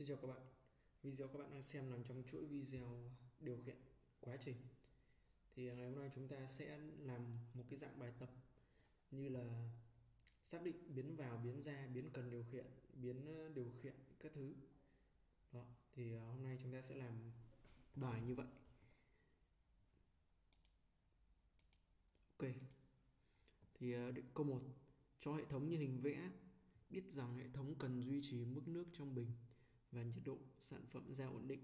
Xin chào các bạn. Video các bạn đang xem nằm trong chuỗi video điều khiển quá trình. Thì ngày hôm nay chúng ta sẽ làm một cái dạng bài tập Như là xác định biến vào, biến ra, biến cần điều khiển, biến ờ, điều khiển các thứ. Đó, thì ờ, hôm nay chúng ta sẽ làm bài như vậy. Ok. Thì ờ, câu 1 Cho hệ thống như hình vẽ Biết rằng hệ thống cần duy trì mức nước trong bình và nhiệt độ, sản phẩm ra ổn định,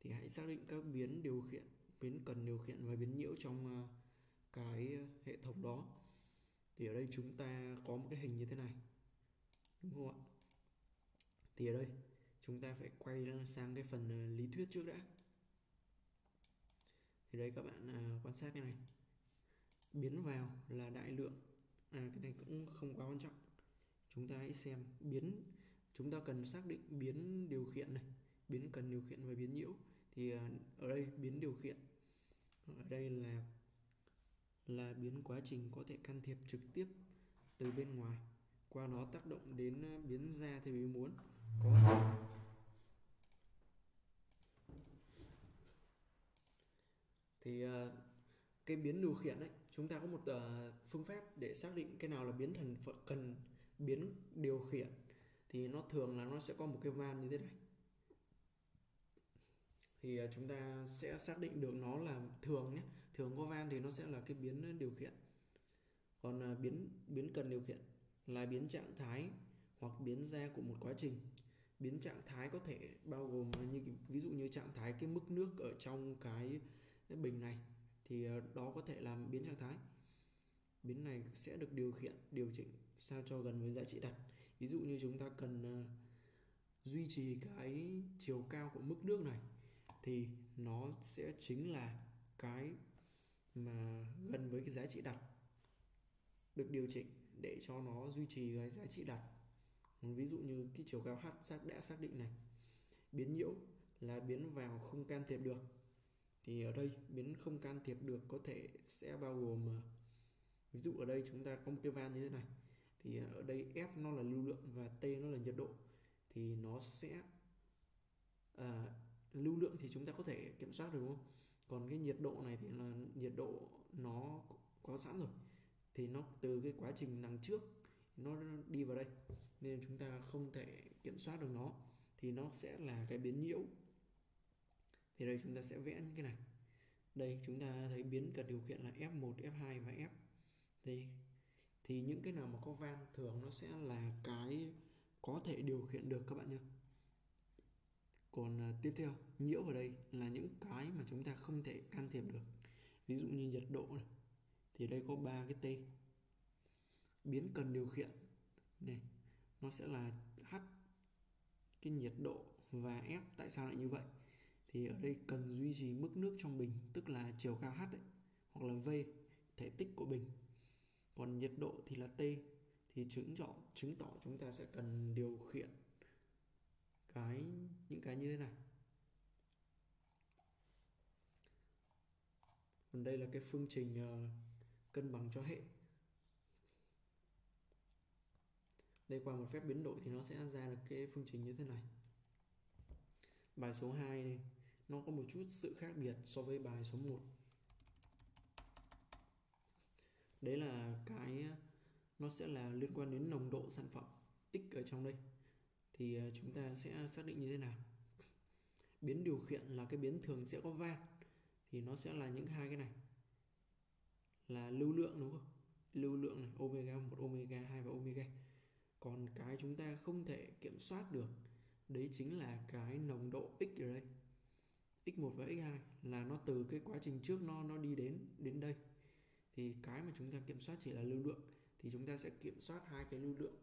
thì hãy xác định các biến điều khiển, biến cần điều khiển và biến nhiễu trong ờ, cái ờ, hệ thống đó. Thì ở đây chúng ta có một cái hình như thế này, đúng không ạ? Thì ở đây, chúng ta phải quay sang cái phần ờ, lý thuyết trước đã. Thì đây các bạn quan sát cái này. Biến vào là đại lượng. À cái này cũng không quá quan trọng. Chúng ta hãy xem biến chúng ta cần xác định biến điều khiển này, biến cần điều khiển và biến nhiễu. Thì ờ, ở đây biến điều khiển, ở đây là là biến quá trình có thể can thiệp trực tiếp từ bên ngoài. Qua nó tác động đến ờ, biến ra theo ý muốn. Có thì ờ, cái biến điều khiển ấy, chúng ta có một phương pháp để xác định cái nào là biến thành cần biến điều khiển thì nó thường là nó sẽ có một cái van như thế này. Thì à, chúng ta sẽ xác định được nó là thường nhé. Thường có van thì nó sẽ là cái biến điều khiển. Còn à, biến biến cần điều khiển là biến trạng thái hoặc biến ra của một quá trình. Biến trạng thái có thể bao gồm như ví dụ như trạng thái cái mức nước ở trong cái bình này thì à, đó có thể làm biến trạng thái biến này sẽ được điều khiển điều chỉnh sao cho gần với giá trị đặt. Ví dụ như chúng ta cần à, duy trì cái chiều cao của mức nước này thì nó sẽ chính là cái mà gần với cái giá trị đặt được điều chỉnh để cho nó duy trì cái giá trị đặt. Ví dụ như cái chiều cao h xác đã xác định này biến nhiễu là biến vào không can thiệp được thì ở đây biến không can thiệp được có thể sẽ bao gồm uh, ví dụ ở đây chúng ta có một cái van như thế này. Thì ở đây F nó là lưu lượng và T nó là nhiệt độ. Thì nó sẽ à, lưu lượng thì chúng ta có thể kiểm soát được đúng không? Còn cái nhiệt độ này thì là nhiệt độ nó có sẵn rồi. Thì nó từ cái quá trình đằng trước nó đi vào đây. Nên chúng ta không thể kiểm soát được nó. Thì nó sẽ là cái biến nhiễu. Thì đây chúng ta sẽ vẽ những cái này. Đây chúng ta thấy biến cần điều khiển là F1, F2 và F thì thì những cái nào mà có van thường nó sẽ là cái có thể điều khiển được các bạn nhé còn à, tiếp theo nhiễu ở đây là những cái mà chúng ta không thể can thiệp được. Ví dụ như nhiệt độ này thì đây có ba cái t. Biến cần điều khiển này nó sẽ là h cái nhiệt độ và f. Tại sao lại như vậy? Thì ở đây cần duy trì mức nước trong bình tức là chiều cao h đấy hoặc là v thể tích của bình còn nhiệt độ thì là T. Thì chứng tỏ chứng tỏ chúng ta sẽ cần điều khiển cái những cái như thế này. Còn đây là cái phương trình uh, cân bằng cho hệ. Đây qua một phép biến đổi thì nó sẽ ra được cái phương trình như thế này. Bài số 2 này nó có một chút sự khác biệt so với bài số 1 đấy là cái ờ, nó sẽ là liên quan đến nồng độ sản phẩm x ở trong đây. Thì ờ, chúng ta sẽ xác định như thế nào? Biến điều khiển là cái biến thường sẽ có van. Thì nó sẽ là những hai cái này. Là lưu lượng, đúng không? Lưu lượng này, omega 1 omega 2 và omega. Còn cái chúng ta không thể kiểm soát được, đấy chính là cái nồng độ x ở đây. X1 và x2 là nó từ cái quá trình trước nó nó đi đến đến đây thì cái mà chúng ta kiểm soát chỉ là lưu lượng. Thì chúng ta sẽ kiểm soát hai cái lưu lượng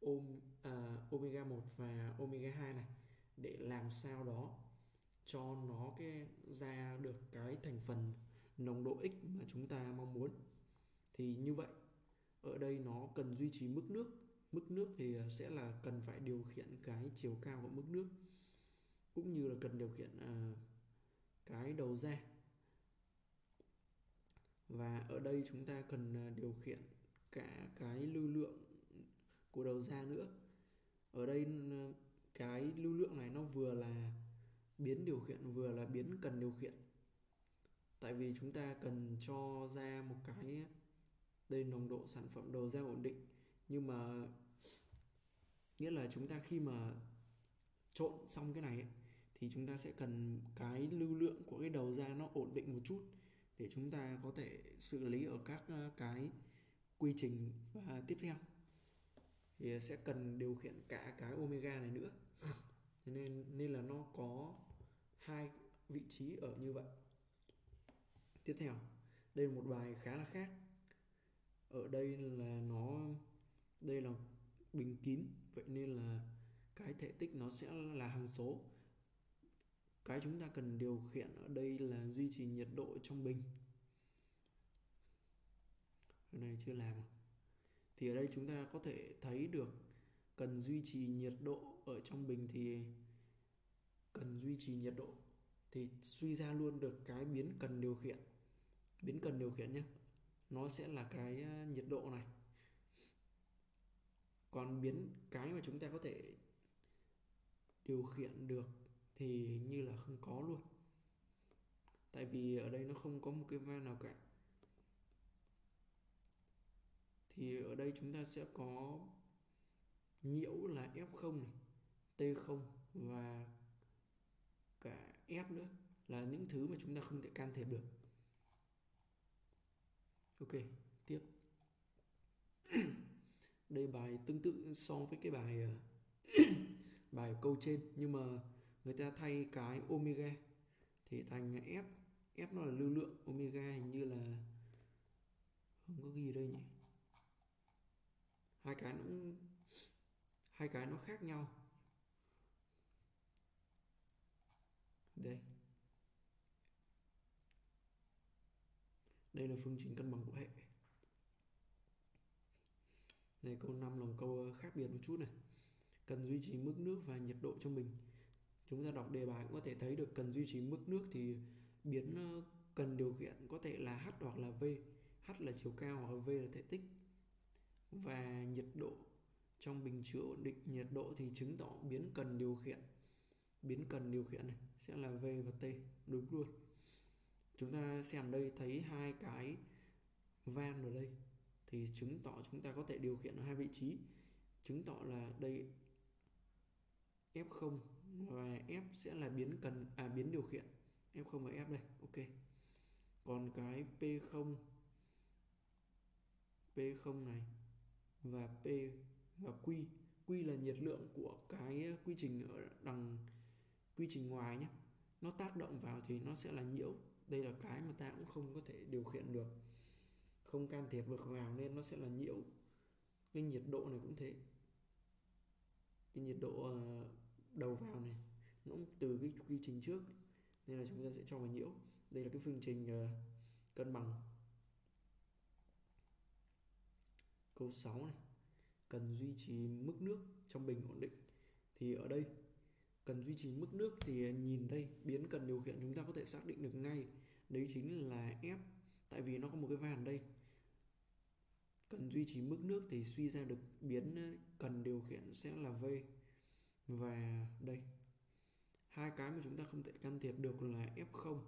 ôm, uh, à, omega 1 và omega 2 này để làm sao đó cho nó cái ra được cái thành phần nồng độ x mà chúng ta mong muốn. Thì như vậy ở đây nó cần duy trì mức nước. Mức nước thì à, sẽ là cần phải điều khiển cái chiều cao của mức nước cũng như là cần điều khiển uh, cái đầu ra và ở đây chúng ta cần à, điều khiển cả cái lưu lượng của đầu ra nữa. Ở đây à, cái lưu lượng này nó vừa là biến điều khiển vừa là biến cần điều khiển. Tại vì chúng ta cần cho ra một cái à, đây nồng độ sản phẩm đầu ra ổn định. Nhưng mà nghĩa là chúng ta khi mà trộn xong cái này ấy, thì chúng ta sẽ cần cái lưu lượng của cái đầu ra nó ổn định một chút để chúng ta có thể xử lý ở các ờ, cái quy trình và tiếp theo. Thì sẽ cần điều khiển cả cái omega này nữa. Thế nên nên là nó có hai vị trí ở như vậy. Tiếp theo, đây là một bài khá là khác. Ở đây là nó, đây là bình kín, vậy nên là cái thể tích nó sẽ là hằng số cái chúng ta cần điều khiển ở đây là duy trì nhiệt độ trong bình. Cái này chưa làm. Thì ở đây chúng ta có thể thấy được cần duy trì nhiệt độ ở trong bình thì cần duy trì nhiệt độ. Thì suy ra luôn được cái biến cần điều khiển. Biến cần điều khiển nhé. Nó sẽ là cái à, nhiệt độ này. Còn biến cái mà chúng ta có thể điều khiển được thì như là không có luôn. Tại vì ở đây nó không có một cái van nào cả. Thì ở đây chúng ta sẽ có nhiễu là F0 này T0 và cả F nữa là những thứ mà chúng ta không thể can thiệp được. Ok, tiếp. Đây bài tương tự so với cái bài ờ, bài câu trên, nhưng mà người ta thay cái omega. Thì thành f. F nó là lưu lượng, omega hình như là, không có ghi đây nhỉ. Hai cái nó hai cái nó khác nhau. Đây. Đây là phương trình cân bằng của hệ. Này câu 5 là một câu khác biệt một chút này. Cần duy trì mức nước và nhiệt độ trong bình chúng ta đọc đề bài cũng có thể thấy được cần duy trì mức nước thì biến ờ, cần điều kiện có thể là h hoặc là v. H là chiều cao hoặc v là thể tích. Và nhiệt độ, trong bình chứa ổn định nhiệt độ thì chứng tỏ biến cần điều khiển. Biến cần điều khiển này sẽ là v và t, đúng luôn. Chúng ta xem đây, thấy hai cái van ở đây thì chứng tỏ chúng ta có thể điều khiển ở hai vị trí. Chứng tỏ là đây F0 và F sẽ là biến cần à biến điều khiển. F0 và F đây, ok. Còn cái P0 P0 này và P và Q. Q là nhiệt lượng của cái quy trình ở đằng quy trình ngoài nhé nó tác động vào thì nó sẽ là nhiễu. Đây là cái mà ta cũng không có thể điều khiển được. Không can thiệp được vào nên nó sẽ là nhiễu. Cái nhiệt độ này cũng thế. Cái nhiệt độ ờ, đầu vào này. Nó cũng từ cái quy trình trước. Nên là chúng ta sẽ cho vào nhiễu. Đây là cái phương trình ờ, cân bằng. Câu 6 này. Cần duy trì mức nước trong bình ổn định. Thì ở đây cần duy trì mức nước thì nhìn đây biến cần điều khiển chúng ta có thể xác định được ngay. Đấy chính là F. Tại vì nó có một cái van đây. Cần duy trì mức nước thì suy ra được biến cần điều khiển sẽ là V và đây, hai cái mà chúng ta không thể can thiệp được là F0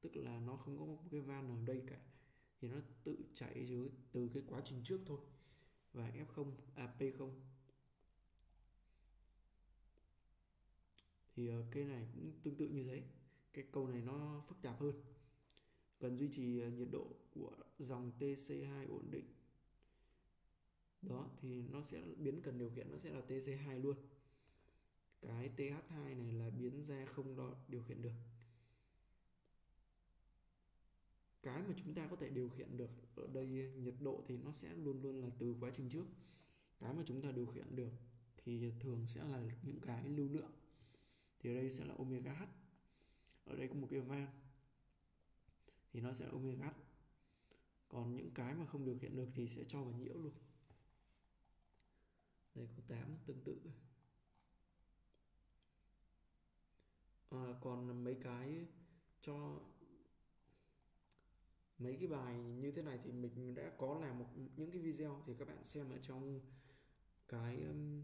tức là nó không có một cái van ở đây cả. Thì nó tự chạy dưới, từ cái quá trình trước thôi. Và F0 à P0 thì ờ, cái này cũng tương tự như thế. Cái câu này nó phức tạp hơn. Cần duy trì ờ, nhiệt độ của dòng TC2 ổn định. Đó, thì nó sẽ biến cần điều kiện nó sẽ là TC2 luôn cái TH2 này là biến ra không đo, điều khiển được. Cái mà chúng ta có thể điều khiển được ở đây, nhiệt độ thì nó sẽ luôn luôn là từ quá trình trước. Cái mà chúng ta điều khiển được thì thường sẽ là những cái lưu lượng. Thì ở đây sẽ là omega h. Ở đây có một cái van. Thì nó sẽ là omega h. Còn những cái mà không điều khiển được thì sẽ cho vào nhiễu luôn. Đây có 8 tương tự. À, còn mấy cái cho mấy cái bài như thế này thì mình đã có làm một những cái video thì các bạn xem ở trong cái um,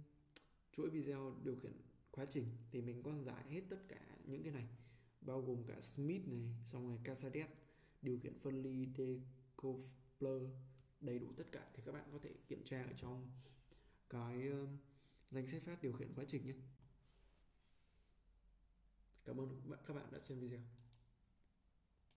chuỗi video điều khiển quá trình. Thì mình có giải hết tất cả những cái này bao gồm cả Smith này xong rồi Casades điều khiển phân ly decoupler đầy đủ tất cả. Thì các bạn có thể kiểm tra ở trong cái um, danh sách phát điều khiển quá trình nhé. Cảm ơn các bạn đã xem video.